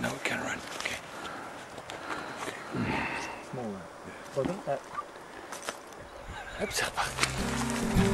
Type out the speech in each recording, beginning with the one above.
No, we can't run. Okay. okay. Smaller. Yeah. Well, that. Oops, up.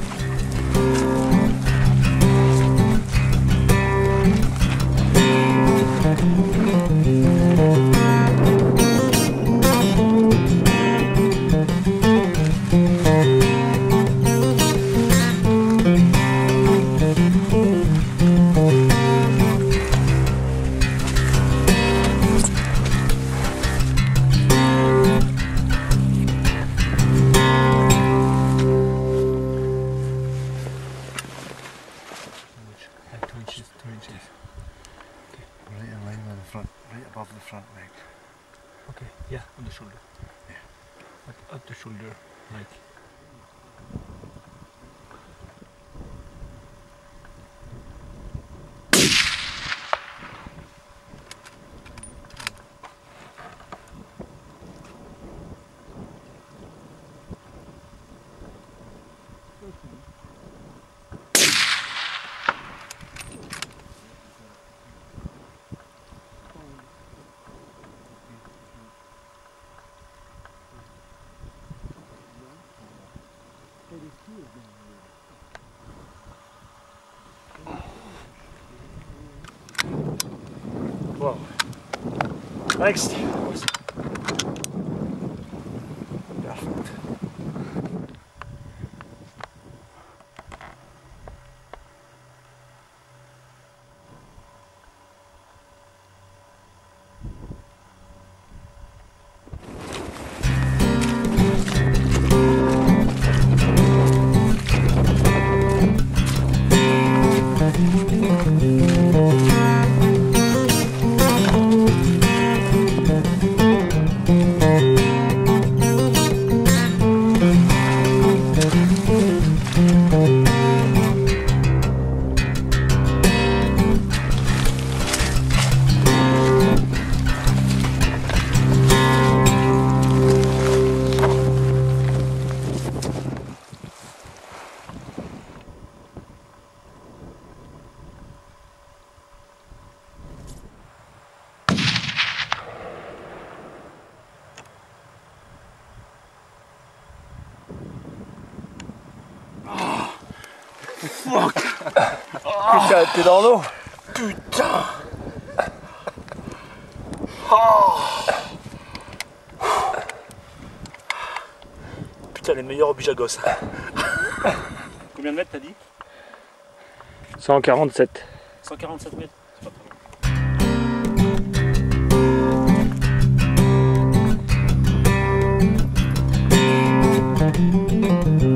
The front leg. Okay, yeah, on the shoulder. Yeah. Up, up the shoulder, like. well. Next. Putain, t'es dans l'eau Putain Putain, les meilleurs objets à gosse. Combien de mètres t'as dit? 147. 147 mètres C'est pas loin.